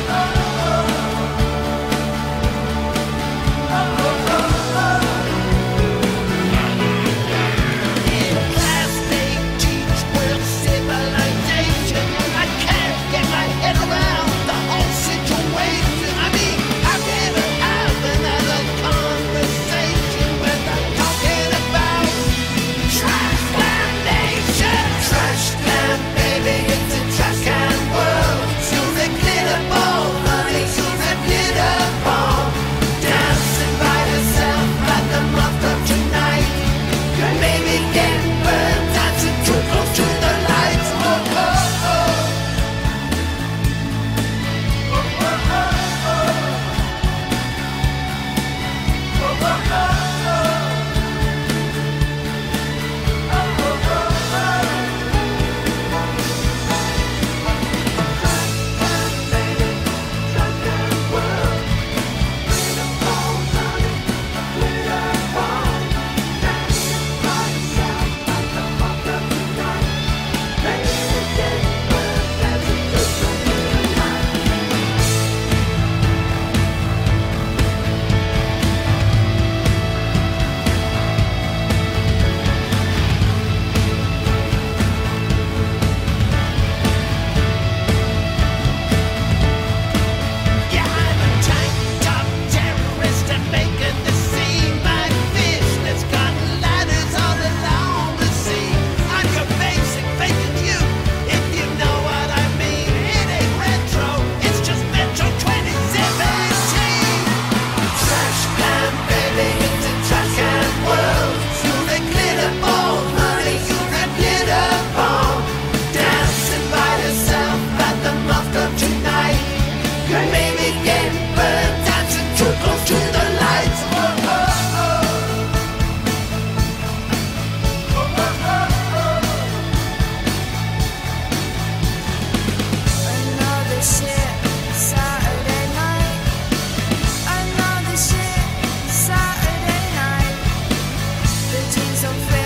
oh, oh. some